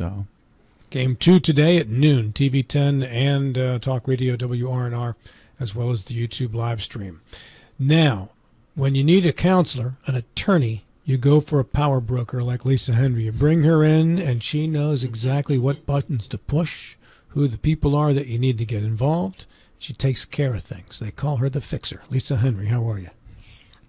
So Game two today at noon, TV 10 and uh, Talk Radio WRNR, as well as the YouTube live stream. Now, when you need a counselor, an attorney, you go for a power broker like Lisa Henry. You bring her in, and she knows exactly what buttons to push, who the people are that you need to get involved. She takes care of things. They call her the fixer. Lisa Henry, how are you?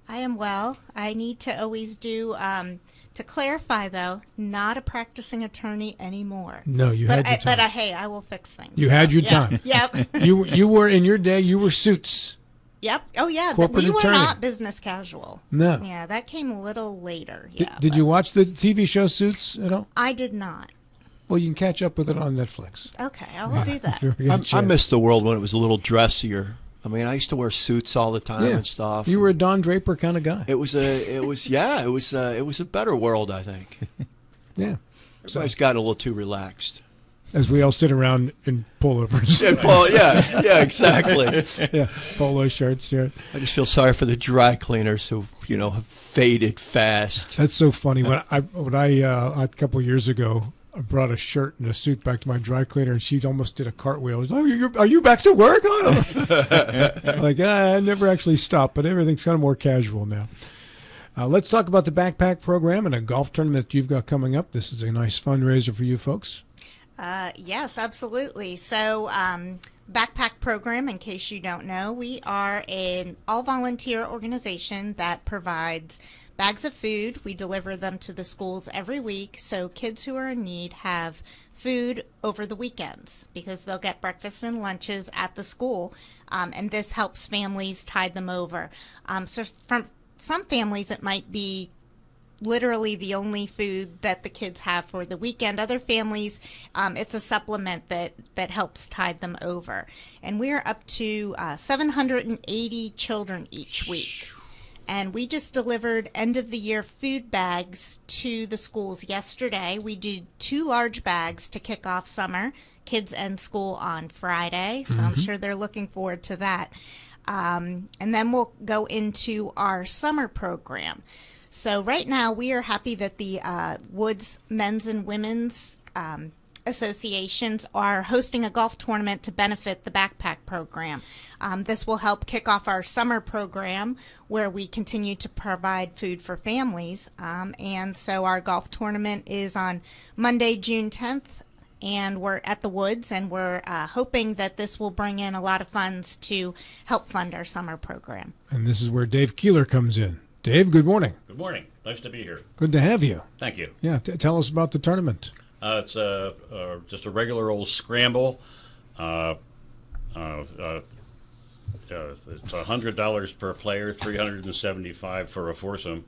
I am well. I need to always do. Um, to clarify, though, not a practicing attorney anymore. No, you but had your I, time. But uh, hey, I will fix things. You had your Yeah. time. Yep. you were- you were in your day. You were suits. yep. Oh yeah. th- Corporate we were attorney. not business casual. No. Yeah, that came a little later. Did, Yeah. did but you watch the TV show Suits at all? I did not. Well, you can catch up with it on Netflix. Okay, I will do that. I, you get a I, I chance. missed the world when it was a little dressier. I mean, I used to wear suits all the time Yeah. and stuff. You were a Don Draper kind of guy. It was a. It was yeah. It was. A, it was a better world, I think. yeah. Everybody's got a little too relaxed. As we all sit around in pullovers. Yeah, Paul, yeah, yeah, exactly. yeah, polo shirts. Yeah, I just feel sorry for the dry cleaners who, you know, have faded fast. that's so funny. When I when I uh, a couple of years ago, I brought a shirt and a suit back to my dry cleaner, and she almost did a cartwheel. Like, "Oh, you're, are you back to work?" like "Ah, I never actually stopped, but everything's kind of more casual now. Uh, let's talk about the backpack program and a golf tournament that you've got coming up. This is a nice fundraiser for you folks. Uh, yes, absolutely. So, um, Backpack Program, in case you don't know, we are an all volunteer organization that provides bags of food. We deliver them to the schools every week so kids who are in need have food over the weekends because they'll get breakfast and lunches at the school. Um, and this helps families tide them over. Um, so, from some families, it might be literally the only food that the kids have for the weekend. Other families, um, it's a supplement that that helps tide them over. And we're up to uh, 780 children each week. And we just delivered end of the year food bags to the schools yesterday. We did two large bags to kick off summer. Kids end school on Friday, so I'm sure they're looking forward to that. Um, and then we'll go into our summer program. So right now we are happy that the uh, Woods Men's and Women's um, associations are hosting a golf tournament to benefit the backpack program. Um, this will help kick off our summer program where we continue to provide food for families. Um, and so our golf tournament is on Monday, June 10th. And we're at the woods, and we're uh, hoping that this will bring in a lot of funds to help fund our summer program. And this is where Dave Keeler comes in. Dave, good morning. Good morning. Nice to be here. Good to have you. Thank you. Yeah, t- tell us about the tournament. Uh, it's a, uh, just a regular old scramble. Uh, uh, uh, uh, it's hundred dollars per player, three hundred and seventy-five for a foursome.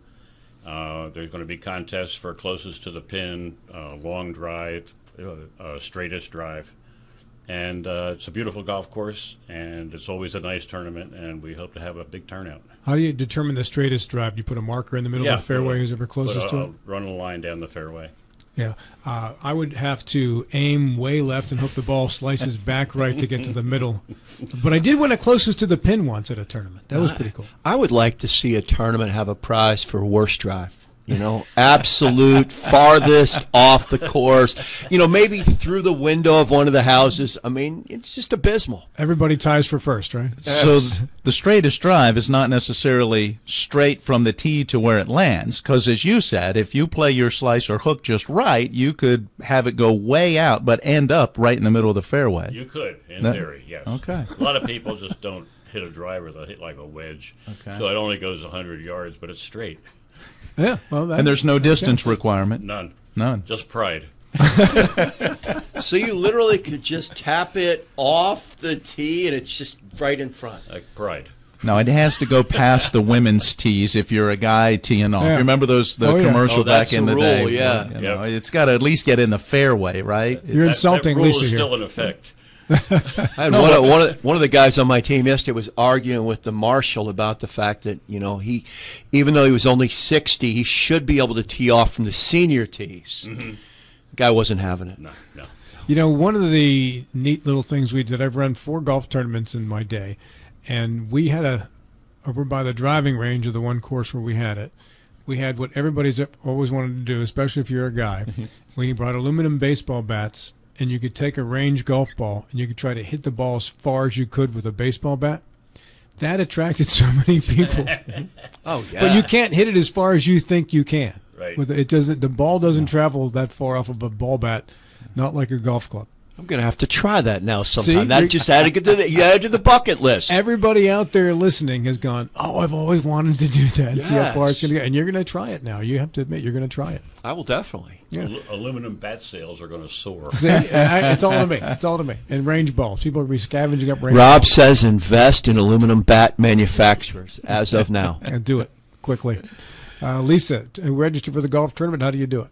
Uh, there's going to be contests for closest to the pin, uh, long drive, uh, uh, straightest drive, and uh, it's a beautiful golf course, and it's always a nice tournament, and we hope to have a big turnout. How do you determine the straightest drive? Do you put a marker in the middle of the fairway who's ever closest put to it? Run a line down the fairway. Yeah, uh, I would have to aim way left and hope the ball slices back right to get to the middle. But I did win it closest to the pin once at a tournament. That was pretty cool. I would like to see a tournament have a prize for worst drive. You know, absolute farthest off the course. You know, maybe through the window of one of the houses. I mean, it's just abysmal. Everybody ties for first, right? So Yes. th- the straightest drive is not necessarily straight from the tee to where it lands, because as you said, if you play your slice or hook just right, you could have it go way out, but end up right in the middle of the fairway. You could, in No. theory, yes. Okay. A lot of people just don't hit a driver; they hit like a wedge. Okay. So it only goes 100 yards, but it's straight. Yeah. Well, that, and there's no distance requirement. None. None. Just pride. So you literally could just tap it off the tee, and it's just right in front. Like pride. No, it has to go past the women's tees if you're a guy teeing off. Yeah. You remember those the Oh, yeah. commercial Oh, back in the the, rule, day? yeah. You know, Yep. It's got to at least get in the fairway, right? You're That- insulting that rule Lisa is here. still in effect. I had one, of, one, of, one of the guys on my team yesterday was arguing with the marshal about the fact that you know he, even though he was only sixty, he should be able to tee off from the senior tees. Mm-hmm. Guy wasn't having it. No, no. You know, one of the neat little things we did, I've run four golf tournaments in my day, and we had a, over by the driving range of the one course where we had it, we had what everybody's always wanted to do, especially if you're a guy. we brought aluminum baseball bats, and you could take a range golf ball and you could try to hit the ball as far as you could with a baseball bat. That attracted so many people. Oh yeah. But you can't hit it as far as you think you can. Right. With it doesn't the ball doesn't travel that far off of a ball bat, not like a golf club. I'm gonna have to try that now sometime. See? that just added to the you added to the bucket list. Everybody out there listening has gone, "Oh, I've always wanted to do that. and See how far it's going to get." And you're going to try it now. You have to admit you're going to try it. I will definitely. Yeah. Alu- aluminum bat sales are going to soar. See, I, it's all to me. It's all to me. And range balls. People are be scavenging up range Rob balls. says invest in aluminum bat manufacturers as of now. And do it quickly. Uh, Lisa, to register for the golf tournament. How do you do it?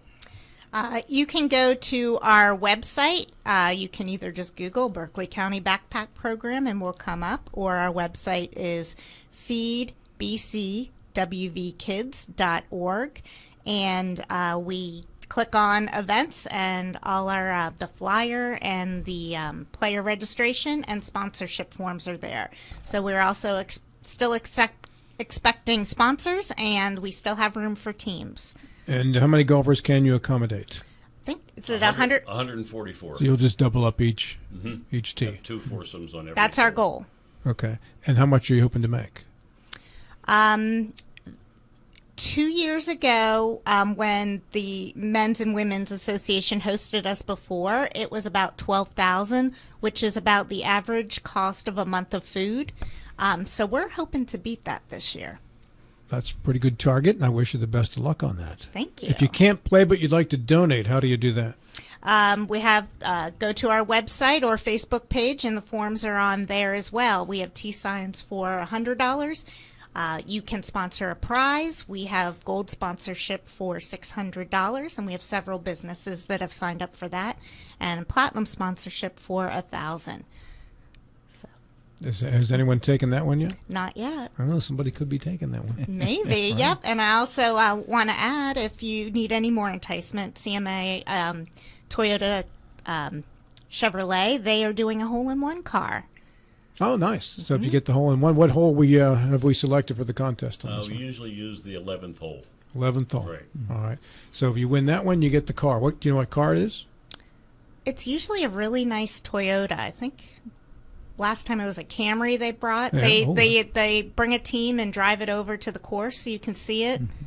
Uh, you can go to our website. Uh, you can either just Google Berkeley County Backpack Program and we'll come up, or our website is feedbcwvkids.org. And uh, we click on events and all our uh, the flyer and the um, player registration and sponsorship forms are there. So we're also ex- still expecting sponsors and we still have room for teams. And how many golfers can you accommodate? I think it's at 100. 144. So you'll just double up each each tee. Two foursomes on every. That's our goal. Okay. And how much are you hoping to make? Um, two years ago, um, when the Men's and Women's Association hosted us before, it was about twelve thousand, which is about the average cost of a month of food. Um, so we're hoping to beat that this year. That's a pretty good target, and I wish you the best of luck on that. Thank you. If you can't play but you'd like to donate, how do you do that? Um, we have uh, go to our website or Facebook page, and the forms are on there as well. We have tee signs for hundred dollars. Uh, you can sponsor a prize. We have gold sponsorship for six hundred dollars, and we have several businesses that have signed up for that, and platinum sponsorship for a thousand. So Is, has anyone taken that one yet? not yet. Oh, somebody could be taking that one. Maybe, yep. And I also uh, want to add, if you need any more enticement, CMA, um, Toyota, um, Chevrolet, they are doing a hole-in-one car. Oh, nice. So Mm-hmm. if you get the hole in one, what hole we uh, have we selected for the contest on Uh, this we one? usually use the 11th hole. Eleventh hole. Right. All right. So if you win that one, you get the car. What do you know? What car it is? It's usually a really nice Toyota. I think last time it was a Camry they brought. Yeah, they oh. they they bring a team and drive it over to the course so you can see it. Mm-hmm.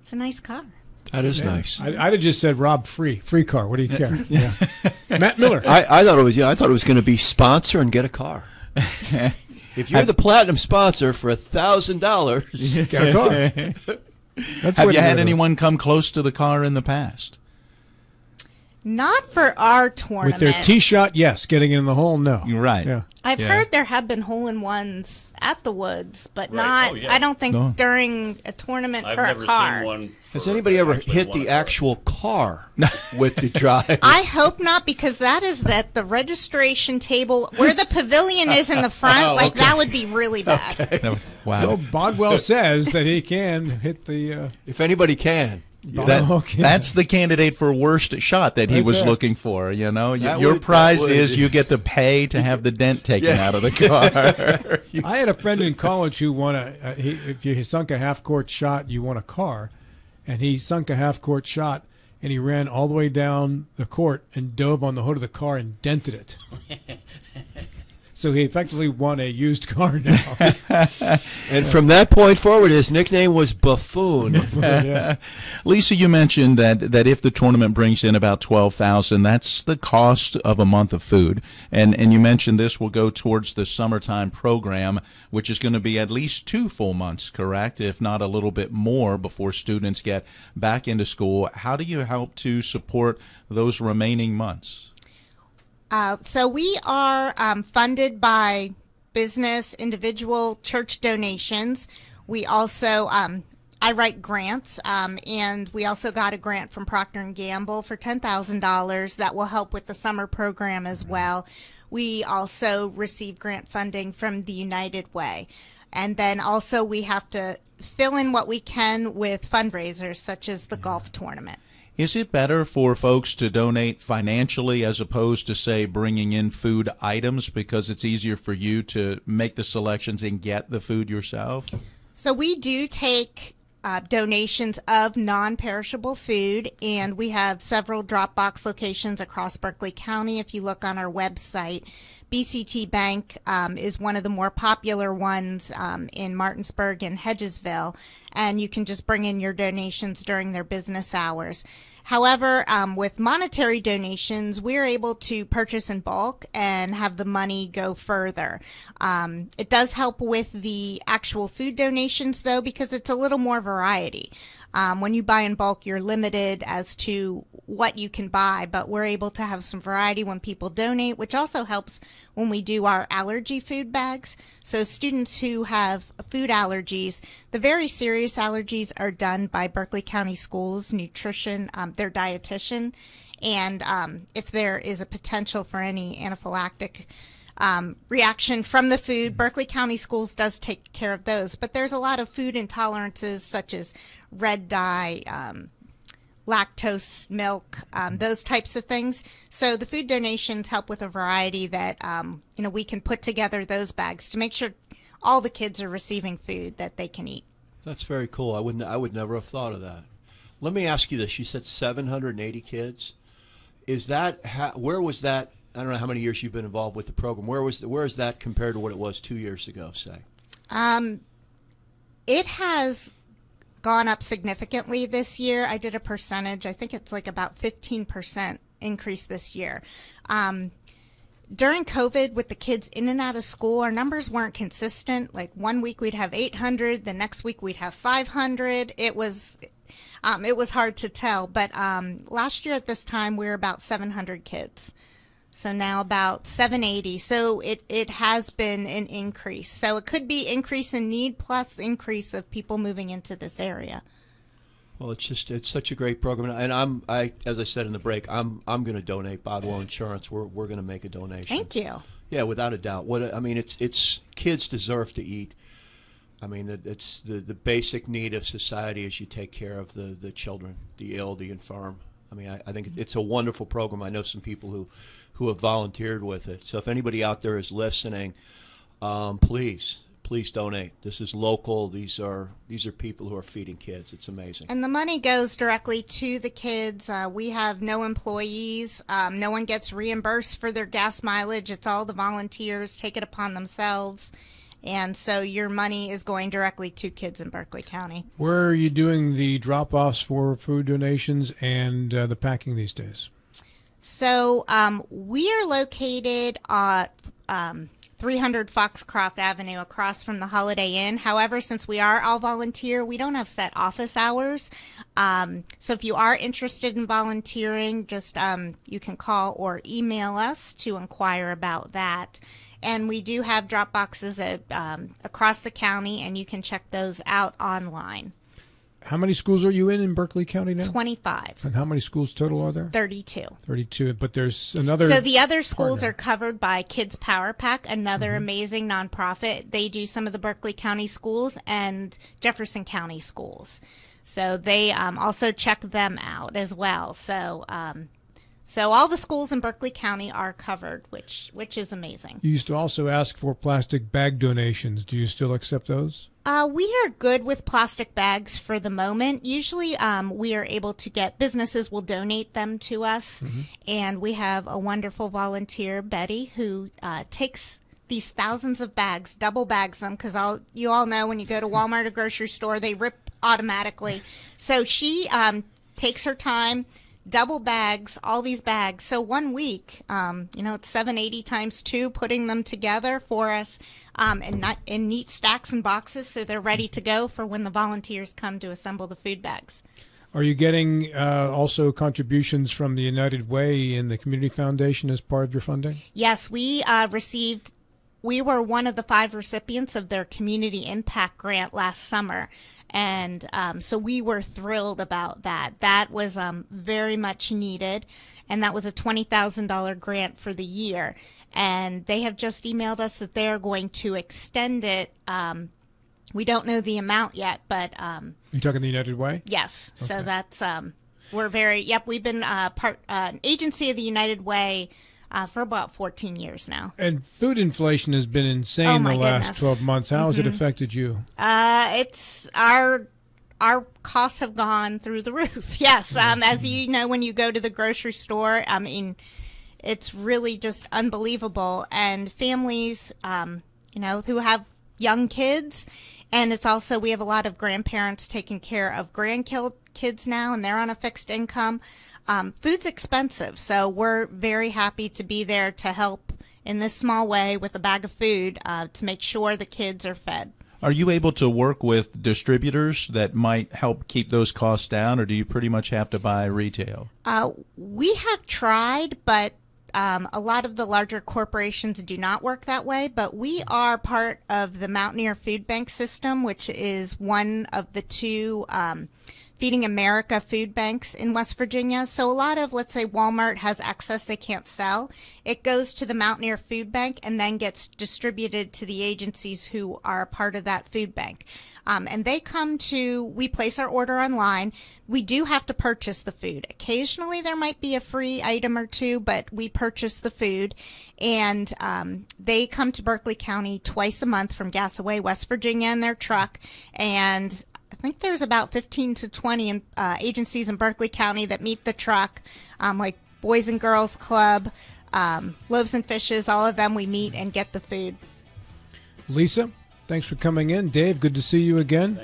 It's a nice car. That is nice. I, I'd have just said Rob free, free car. What do you care? yeah. Matt Miller. I, I thought it was yeah. I thought it was going to be sponsor and get a car. if you're the platinum sponsor for a thousand dollars, Got a car. That's Have you had anyone come close to the car in the past? Not for our tournament. with their tee shot? Yes. Getting in the hole? No. You're right. Yeah. I've Yeah. heard there have been hole in ones at the woods, but Right. not. Oh, yeah. I don't think No. during a tournament I've for never a car. seen one. has anybody ever hit the actual car with the drive? I hope not because that is that the registration table where the pavilion is in the front. Oh, like okay. that would be really bad. No, Wow. Well, Bodwell says that he can hit the. Uh, if anybody can, That- okay. That's the candidate for worst shot that he Right was there. looking for. You know, That your would- prize is you get to pay to have the dent taken Yeah. out of the car. I had a friend in college who won a. a he, if you sunk a half court shot, you won a car, and he sunk a half court shot, and he ran all the way down the court and dove on the hood of the car and dented it. So he effectively won a used car now. and from that point forward, his nickname was Buffoon. yeah. Lisa, you mentioned that, that if the tournament brings in about twelve thousand, that's the cost of a month of food, and and you mentioned this will go towards the summertime program, which is going to be at least two full months, correct? If not a little bit more before students get back into school. How do you help to support those remaining months? Uh, so we are um, funded by business, individual, church donations. We also um, I write grants, um, and we also got a grant from Procter and Gamble for ten thousand dollars that will help with the summer program as well. We also receive grant funding from the United Way, and then also we have to fill in what we can with fundraisers such as the golf tournament. Is it better for folks to donate financially as opposed to, say, bringing in food items because it's easier for you to make the selections and get the food yourself? So we do take uh, donations of non-perishable food, and we have several Dropbox locations across Berkeley County. If you look on our website, BCT Bank um, is one of the more popular ones um, in Martinsburg and Hedgesville, and you can just bring in your donations during their business hours. However, um, with monetary donations, we're able to purchase in bulk and have the money go further. Um, it does help with the actual food donations, though, because it's a little more variety. Um, when you buy in bulk, you're limited as to what you can buy, but we're able to have some variety when people donate, which also helps when we do our allergy food bags. So, students who have food allergies, the very serious allergies are done by Berkeley County Schools Nutrition, um, their dietitian. And um, if there is a potential for any anaphylactic um, reaction from the food. Berkeley County Schools does take care of those, but there's a lot of food intolerances such as red dye, um, lactose, milk, um, those types of things. So the food donations help with a variety that um, you know we can put together those bags to make sure all the kids are receiving food that they can eat. That's very cool. I wouldn't. I would never have thought of that. Let me ask you this: You said 780 kids. Is that where was that I don't know how many years you've been involved with the program. Where was where is that compared to what it was two years ago? Say. Um, it has gone up significantly this year. I did a percentage. I think it's like about fifteen percent increase this year. Um, during COVID, with the kids in and out of school, our numbers weren't consistent. Like one week we'd have 800, the next week we'd have 500. It was, um, it was hard to tell. But um, last year at this time, we were about 700 kids. So now about 780. So it, it has been an increase. So it could be increase in need plus increase of people moving into this area. Well, it's just it's such a great program, and I'm I as I said in the break, I'm I'm going to donate Bodwell Insurance. We're we're going to make a donation. Thank you. Yeah, without a doubt. What I mean, it's it's kids deserve to eat. I mean, it's the the basic need of society is you take care of the the children, the ill, the infirm. I mean, I, I think it's a wonderful program. I know some people who who have volunteered with it. So if anybody out there is listening, um, please please donate. This is local. These are these are people who are feeding kids. It's amazing. And the money goes directly to the kids. Uh, we have no employees. Um, no one gets reimbursed for their gas mileage. It's all the volunteers take it upon themselves. And so your money is going directly to kids in Berkeley County. Where are you doing the drop offs for food donations and uh, the packing these days? So um, we are located at um, 300 Foxcroft Avenue across from the Holiday Inn. However, since we are all volunteer, we don't have set office hours. Um, so if you are interested in volunteering, just um, you can call or email us to inquire about that. And we do have drop boxes at, um, across the county, and you can check those out online. How many schools are you in in Berkeley County now? 25. And how many schools total are there? 32. 32. But there's another. So the other schools partner. are covered by Kids Power Pack, another mm-hmm. amazing nonprofit. They do some of the Berkeley County schools and Jefferson County schools. So they um, also check them out as well. So um, so all the schools in Berkeley County are covered, which which is amazing. You used to also ask for plastic bag donations. Do you still accept those? Uh, we are good with plastic bags for the moment. Usually, um, we are able to get businesses will donate them to us, mm-hmm. and we have a wonderful volunteer, Betty, who uh, takes these thousands of bags, double bags them, because all you all know when you go to Walmart or grocery store, they rip automatically. So she um, takes her time double bags, all these bags. So one week, um, you know, it's 780 times two, putting them together for us um, in, not, in neat stacks and boxes so they're ready to go for when the volunteers come to assemble the food bags. Are you getting uh, also contributions from the United Way and the Community Foundation as part of your funding? Yes, we uh, received we were one of the five recipients of their community impact grant last summer and um, so we were thrilled about that. That was um, very much needed, and that was a $20,000 grant for the year. And they have just emailed us that they're going to extend it. Um, we don't know the amount yet, but. Um, you talking the United Way? Yes. Okay. So that's. Um, we're very. Yep, we've been uh, part uh, agency of the United Way uh, for about 14 years now. And food inflation has been insane oh the last 12 months. How mm-hmm. has it mm-hmm. affected you? Uh, it's our our costs have gone through the roof. Yes, um, as you know, when you go to the grocery store, I mean, it's really just unbelievable. And families, um, you know, who have young kids, and it's also we have a lot of grandparents taking care of grandkids now, and they're on a fixed income. Um, food's expensive, so we're very happy to be there to help in this small way with a bag of food uh, to make sure the kids are fed. Are you able to work with distributors that might help keep those costs down, or do you pretty much have to buy retail? Uh, we have tried, but um, a lot of the larger corporations do not work that way, but we are part of the Mountaineer Food Bank system, which is one of the two um, Feeding America food banks in West Virginia. So a lot of, let's say, Walmart has excess they can't sell. It goes to the Mountaineer Food Bank and then gets distributed to the agencies who are part of that food bank. Um, and they come to, we place our order online. We do have to purchase the food. Occasionally there might be a free item or two, but we purchase the food. And um, they come to Berkeley County twice a month from Gassaway, West Virginia in their truck. And think there's about 15 to 20 in, uh, agencies in Berkeley County that meet the truck, um, like Boys and Girls Club, um, Loaves and Fishes, all of them we meet and get the food. Lisa, thanks for coming in. Dave, good to see you again.